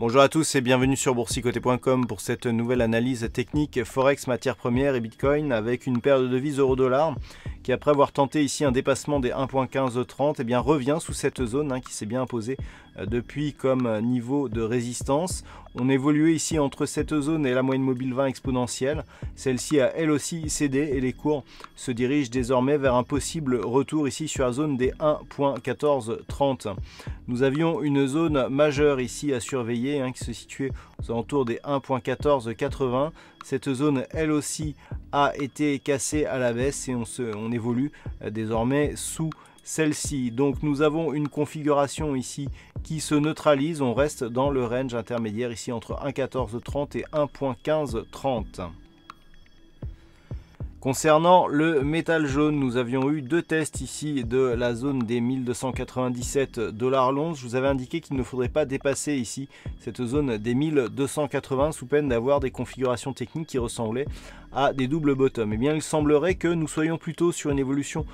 Bonjour à tous et bienvenue sur boursicoté.com pour cette nouvelle analyse technique Forex, matières premières et Bitcoin avec une paire de devises euro-dollar qui après avoir tenté ici un dépassement des 1.1530 eh bien revient sous cette zone hein, qui s'est bien imposée depuis comme niveau de résistance. On évoluait ici entre cette zone et la moyenne mobile 20 exponentielle. Celle-ci a elle aussi cédé et les cours se dirigent désormais vers un possible retour ici sur la zone des 1.1430. Nous avions une zone majeure ici à surveiller hein, qui se situait aux alentours des 1.1480. Cette zone elle aussi a été cassée à la baisse et on évolue euh, désormais sous celle-ci. Donc nous avons une configuration ici se neutralise. On reste dans le range intermédiaire ici entre 1.1430 et 1.1530. Concernant le métal jaune, nous avions eu deux tests ici de la zone des 1297 dollars l'once. Je vous avais indiqué qu'il ne faudrait pas dépasser ici cette zone des 1280 sous peine d'avoir des configurations techniques qui ressemblaient à des doubles bottoms. Eh bien, il semblerait que nous soyons plutôt sur une évolution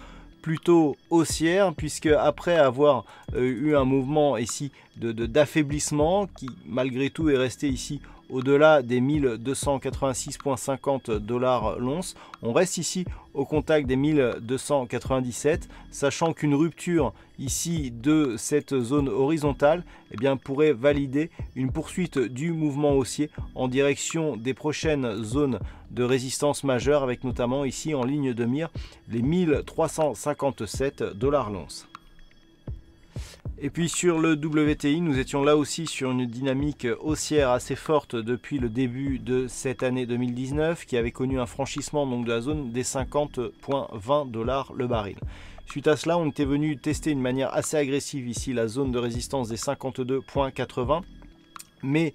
plutôt haussière puisque après avoir euh, eu un mouvement ici d'affaiblissement qui malgré tout est resté ici au-delà des 1286,50 dollars l'once. On reste ici au contact des 1297, sachant qu'une rupture ici de cette zone horizontale eh pourrait valider une poursuite du mouvement haussier en direction des prochaines zones de résistance majeure, avec notamment ici en ligne de mire les 1357 dollars l'once. Et puis sur le WTI, nous étions là aussi sur une dynamique haussière assez forte depuis le début de cette année 2019 qui avait connu un franchissement donc de la zone des 50.20 dollars le baril. Suite à cela, on était venu tester une manière assez agressive ici la zone de résistance des 52.80 mais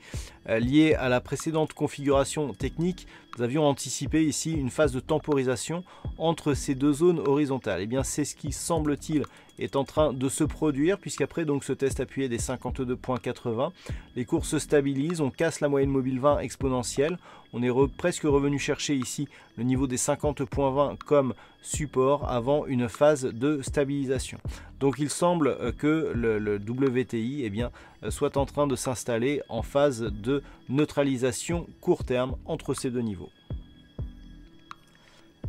euh, lié à la précédente configuration technique, nous avions anticipé ici une phase de temporisation entre ces deux zones horizontales. Et eh bien c'est ce qui semble-t-il est en train de se produire puisqu'après donc ce test appuyé des 52.80, les cours se stabilisent, on casse la moyenne mobile 20 exponentielle, on est presque revenu chercher ici le niveau des 50.20 comme support avant une phase de stabilisation. Donc il semble euh, que le, WTI eh bien, euh, soit en train de s'installer en phase de neutralisation court terme entre ces deux niveaux.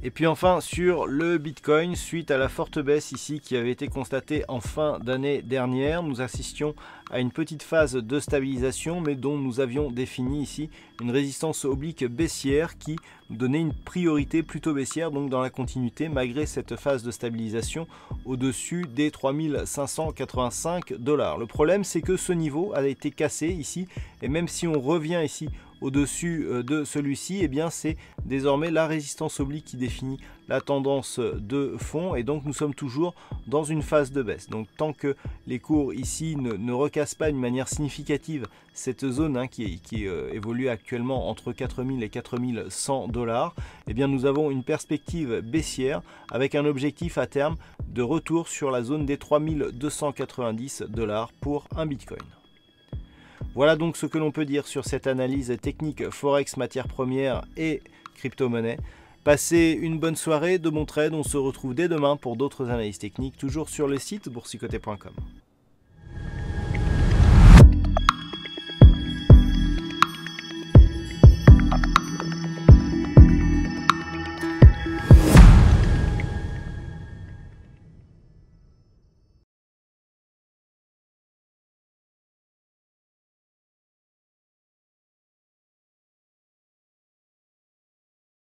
Et puis enfin sur le Bitcoin, suite à la forte baisse ici qui avait été constatée en fin d'année dernière, nous assistions à une petite phase de stabilisation mais dont nous avions défini ici une résistance oblique baissière qui donnait une priorité plutôt baissière donc dans la continuité malgré cette phase de stabilisation au-dessus des 3585 dollars. Le problème c'est que ce niveau a été cassé ici et même si on revient ici au-dessus euh, de celui-ci, et eh bien c'est désormais la résistance oblique qui définit la tendance de fond et donc nous sommes toujours dans une phase de baisse. Donc tant que les cours ici ne, recassent pas d'une manière significative cette zone hein, qui, euh, évolue actuellement entre 4000 et 4100 dollars, eh bien nous avons une perspective baissière avec un objectif à terme de retour sur la zone des 3290 dollars pour un Bitcoin. Voilà donc ce que l'on peut dire sur cette analyse technique Forex, matières premières et crypto-monnaie. Passez une bonne soirée, de bon trade, on se retrouve dès demain pour d'autres analyses techniques, toujours sur le site boursicoté.com.